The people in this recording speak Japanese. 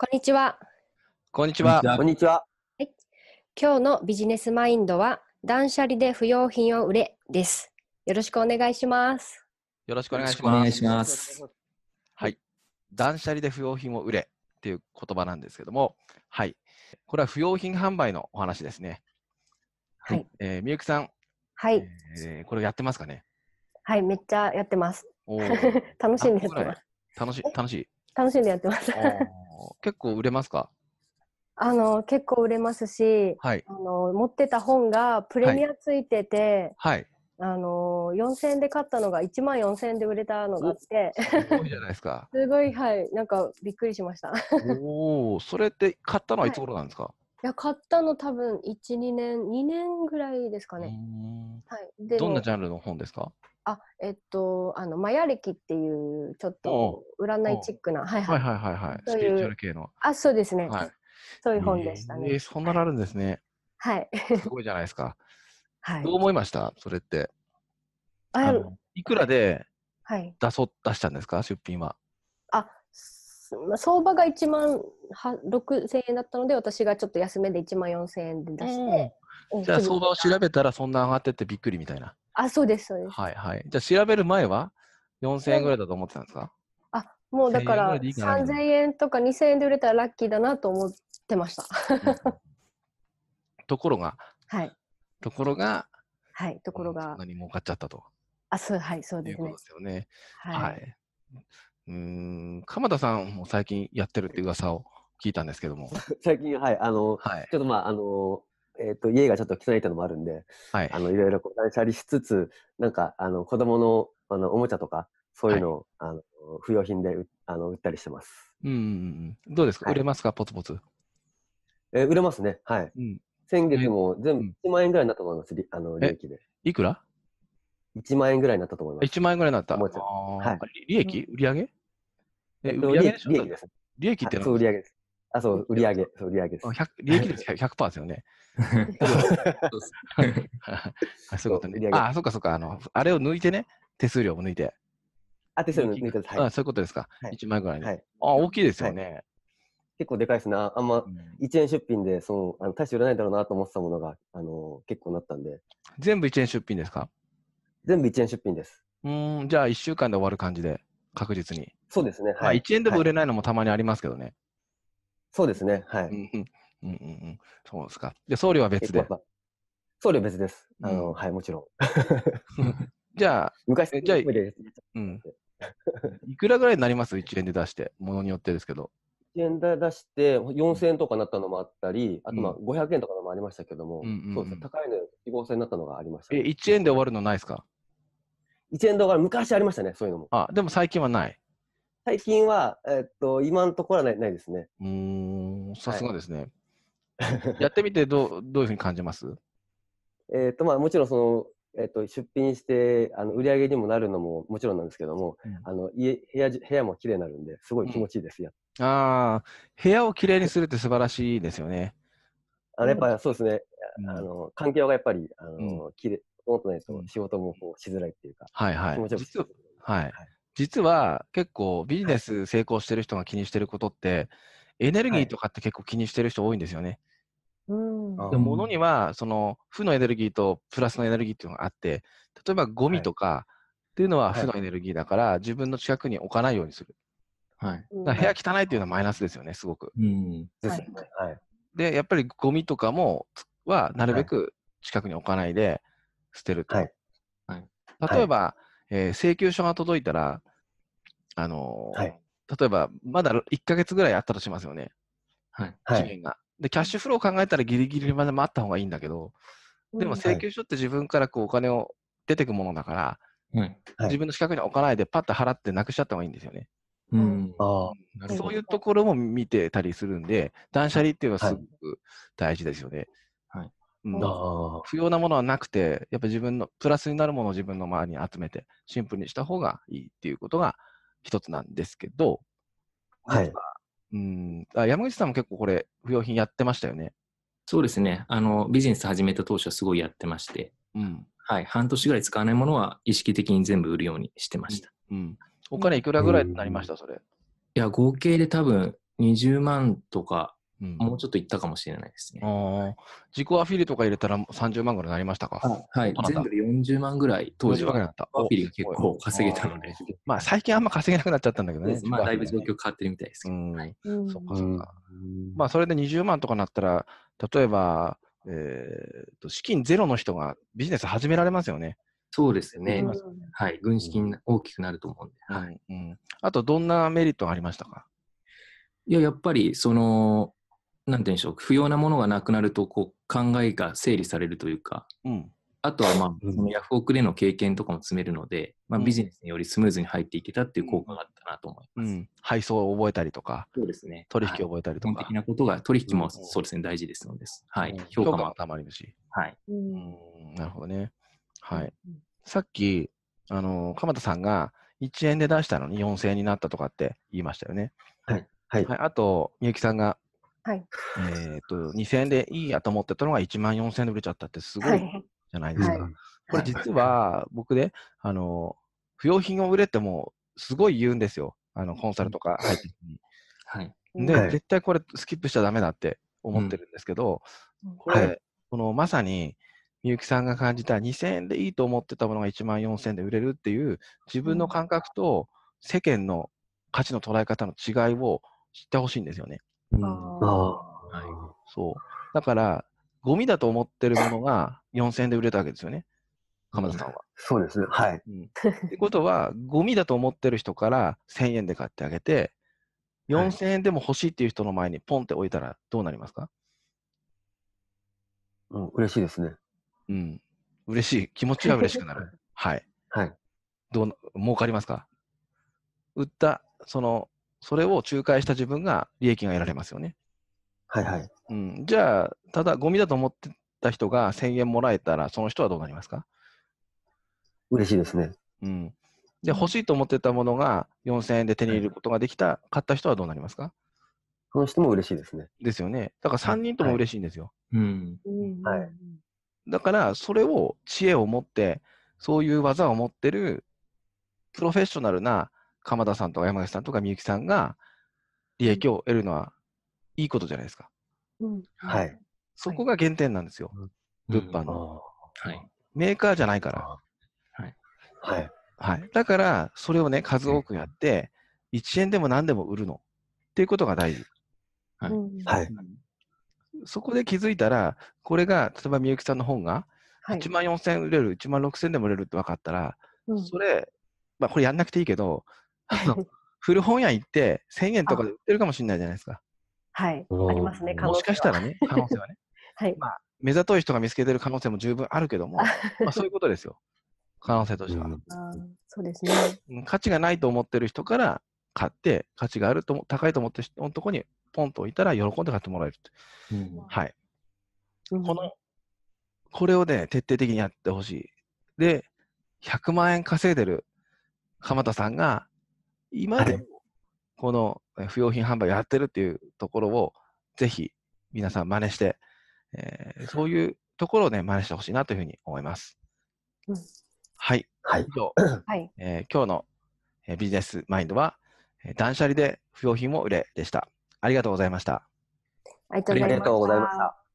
こんにちは。こんにちは。こんにちは。今日のビジネスマインドは断捨離で不要品を売れです。よろしくお願いします。よろしくお願いしお願います。します。はい。断捨離で不要品を売れっていう言葉なんですけども、はい。これは不要品販売のお話ですね。はい。えー、みゆきさん、はい。えーこれやってますかね？はい。めっちゃやってます。楽しんでやってます。楽しい、楽しい。楽しんでやってます。結構売れますか？あの、結構売れますし、はい。あの、持ってた本がプレミアついてて、はい。あの、4000円で買ったのが1万4000円で売れたのがあって、すごいじゃないですか。すごい、はい。なんかびっくりしました。い おお、それって買ったのはいつ頃なんですか、や、買ったの多分1、2年、2年ぐらいですかね。んはい。でどんなもジャンルの本ですか？あ、えっと、あの、マヤ歴っていう、ちょっと占いチックな、はいは。はいいはいはいはい。そういうスピリチュアル系の。あ、そうですね。はい。そういう本でしたね。えーそんなのあるんですね。はい。すごいじゃないですか。はいどう。思いました？それって。ああのいくらではい。出そう出したんですか？出品は。相場が1万6000円だったので、私がちょっと安めで1万4000円で出して。うんじゃあ相場を調べたらそんな上がってってびっくりみたいな。あ、そうです、そうです。はいはい。じゃあ調べる前は4000円ぐらいだと思ってたんですか？あ、もうだか1000円ぐららいでいいかなみたい3000円とか2000円で売れたらラッキーだなと思ってました。ところが、はい。ところが、はい。ところがそんな、に儲かっちゃったとあ、そう、はい、そういですねうことで。すよね。は。はいい。うーん、鎌田さんも最近やってるって噂を聞いたんですけども。最近、はい、あの、はいち。ょっとまあ、あの、えっ、と、家がちょっと汚いってのもあるんで、はいあ。の、いろいろこう断捨離しつつ、なんか、あの、子供の、あの、おもちゃとか、そういうのを、あの、不要品で売あの売ったりしてます。うんうんうん。どうですか？はい売れますか？ポツポツ。えー売れますね。はい。うん。先月も全うん部1万円ぐらいになったと思います。りあの、利益で。いくら？1万円ぐらいになったと思います。1万円ぐらいになった。はい利益？売り上げ？え、えっと売り上げでしょ？利益です。利益ってはいそう、売上げです。あ、そう、売り上げ。そう、売り上げですあ。100利益率100%ですよね。あそういうことね。あ、そうかそうか。あの、あれを抜いてね、手数料を抜いて。あ、手数料抜いてください。あそういうことですか。はい1万円ぐらいね。はい。あ、大きいですよね。結構でかいですね。ああんま、うん1円出品で、その、あの大して売れないだろうなと思ってたものが、あの、結構なったんで、全部1円出品ですか？全部1円出品です。うーん、じゃあ1週間で終わる感じで、確実に。そうですね。まあはい。1円でも売れはいないのもたまにありますけどね。そうですね。はい。うんうんうん。そうですか。で、送料は別で送料別です。あの、うんはい、もちろん。じゃあ、昔えじゃあうん。いくらぐらいになります ?1 円で出して。ものによってですけど。1円で出して、4000円とかなったのもあったり、あとまあう500円とかのもありましたけども、そうですね。高いのより5000円になったのがありました、え、ね。1円で終わるのないですか？1円動画、昔ありましたね、そういうのも。あ、でも最近はない。最近は、えっと、今のところはないないですね。うーん、さすがですね。やってみてどうどういうふうに感じます？えっと、まあ、もちろんその、えっと、出品して、あの、売り上げにもなるのももちろんなんですけども、うんあの、家、部屋じ、部屋も綺麗になるんで、すごい気持ちいいですよ。ああ、部屋をきれいにするって素晴らしいですよね。あの、やっぱりそうですね、うんあの、環境がやっぱり、あの、綺麗、整ってないと仕事もこうしづらいっていうか、はいはい。実ははい。実は結構ビジネス成功してる人が気にしてることって、エネルギーとかって結構気にしてる人多いんですよね。うん。で物にはその負のエネルギーとプラスのエネルギーっていうのがあって、例えばゴミとかっていうのは負のエネルギーだから、自分の近くに置かないようにする。はい。部屋汚いっていうのはマイナスですよね、すごく。うん。ですよね。はい。で、やっぱりゴミとかもはなるべく近くに置かないで捨てると。はいはい例えば、えー請求書が届いたら、あのーはい例えばまだ1ヶ月ぐらいあったとしますよね、はい。はい。期限が。で、キャッシュフローを考えたらギリギリまで待った方がいいんだけど、でもうん請求書って自分からこうお金を出てくものだから、はい。はい自分の近くに置かないでパッと払ってなくしちゃった方がいいんですよね。うん。ああ、なるほどそういうところも見てたりするんで、断捨離っていうのはすごく大事ですよね。はい不要なものはなくて、やっぱ自分のプラスになるものを自分の周りに集めて、シンプルにした方がいいっていうことが一つなんですけど、はいうんあ山口さんも結構これ、不要品やってましたよね。そうですね。あの、ビジネス始めた当初はすごいやってまして、うん。はい。半年ぐらい使わないものは意識的に全部売るようにしてました。うん。お金いくらぐらいになりました、それ？いや、合計で多分20万とか、うんもうちょっといったかもしれないですね。自己アフィリとか入れたら30万ぐらいになりましたか？はい全部で40万ぐらい、当時40万ぐらいはアフィリが結構稼げたので、まあ最近あんま稼げなくなっちゃったんだけどね。まあだいぶ状況況。変わってるみたいですけど。うん。はいうんそっかそっか。まあそれで20万とかなったら、例えば、えーと資金ゼロの人がビジネス始められますよね。そうですね。うんはい。軍資金大きくなると思うんで。はい。うんうんあと、どんなメリットがありましたか？いや、やっぱり、その、なんて言うんでしょう、不要なものがなくなると、こう、考えが整理されるというか、うん。あとは、まあ、うんそのヤフオクでの経験とかも積めるので、まあ、うんビジネスによりスムーズに入っていけたっていう効果があったなと思います。うん。配送を覚えたりとか、そうですね。取引はいを覚えたりとか基本的。なことが、取引もうんそうですね、大事ですので、はいうん。評価もたまりるし。はい。なるほどね。はい。うんさっき、あの、鎌田さんが1円で出したのに4000円になったとかって言いましたよね。はい。はい、あと、みゆきさんが、はい。えっ、と、2000円でいいやと思ってたのが1万4000円で売れちゃったってすごはいいじゃないですか。はいこれ実は僕で、あの、不用品を売れってもうすごい言うんですよ。あの、コンサルとか入ってに。はい。で、はい絶対これスキップしちゃダメだって思ってるんですけど、うんこれ、はいこのまさに、みゆきさんが感じた2000円でいいと思ってたものが1万4000円で売れるっていう自分の感覚と世間の価値の捉え方の違いを知ってほしいんですよね。うんあはいそう。だから、ゴミだと思ってるものが4000円で売れたわけですよね。鎌田さんは。そうですね。はい。うん、ってことは、ゴミだと思ってる人から1000円で買ってあげて、はい4000円でも欲しいっていう人の前にポンって置いたらどうなりますか？うん、嬉しいですね。うん。嬉しい。気持ちは嬉しくなる。はい。はい。どうな、儲かりますか？売った、その、それを仲介した自分が利益が得られますよね。はいはい。うん。じゃあ、ただゴミだと思ってた人が1000円もらえたら、その人はどうなりますか？嬉しいですね。うん。で、欲しいと思ってたものが4000円で手に入れることができた、買った人はどうなりますか？その人も嬉しいですね。ですよね。だから3人とも嬉しいんですよ。うん。うんはいだから、それを知恵を持って、そういう技を持ってる、プロフェッショナルな鎌田さんとか山口さんとかみゆきさんが利益を得るのは、いいことじゃないですか。うんはい。そこが原点なんですよ。物販あの。ーはい。メーカーじゃないから。はい。はい。だから、それをね、数多くやって、1円でも何でも売るの。っていうことが大事。はいうんはい。そこで気づいたら、これが、例えばみゆきさんの本が、はい1万4000円売れる、1万6000円でも売れるって分かったら、うんそれ、まあこれやんなくていいけど、古本屋行って1000円とかで売ってるかもしれないじゃないですか。はい。うんありますね。可能も性はしかしたらね、可能性はね。はい。目ざとい人が見つけてる可能性も十分あるけども、まあそういうことですよ。可能性としては。そうですね。うん価値がないと思ってる人から買って、価値があるとも、高いと思ってる人のとこにポンと置いたら喜んで買ってもらえる。うんはい。うんこの、これをね、徹底的にやってほしい。で、100万円稼いでる鎌田さんが、今でも、このえ不用品販売やってるっていうところを、ぜひ皆さん真似して、えーそういうところをね、真似してほしいなというふうに思います。うんはい。はい以。上、はい。えー今日の、えービジネスマインドは、えー断捨離で不用品を売れでした。ありがとうございました。ありがとうございました。